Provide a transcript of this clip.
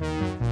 Bye.